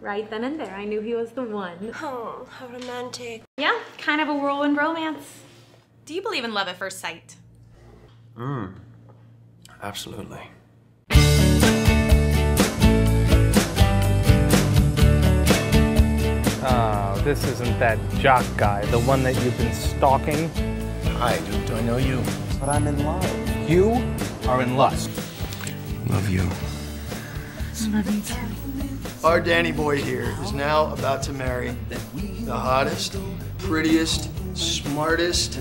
Right then and there, I knew he was the one. Oh, how romantic. Yeah, kind of a whirlwind romance. Do you believe in love at first sight? Mm. Absolutely. Oh, this isn't that jock guy, the one that you've been stalking. Hi, do, do I know you? But I'm in love. You are in lust. Love you. Love you too. Our Danny boy here is now about to marry the hottest, prettiest, smartest,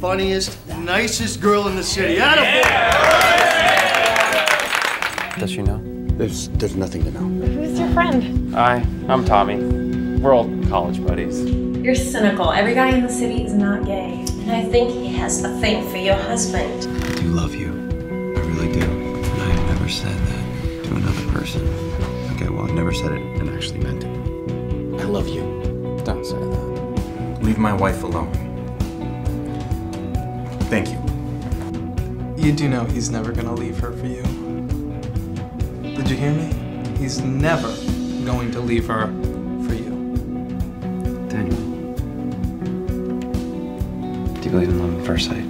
funniest, nicest girl in the city. Does she know? There's, there's nothing to know. Who's your friend? Hi, I'm Tommy. We're old college buddies. You're cynical. Every guy in the city is not gay. And I think he has a thing for your husband. I do love you. I really do. And I have never said that to another person. Okay, well, I've never said it and actually meant it. I love you. Don't say that. Leave my wife alone. Thank you. You do know he's never gonna leave her for you. Did you hear me? He's never going to leave her for you. Daniel. Do you believe in love at first sight?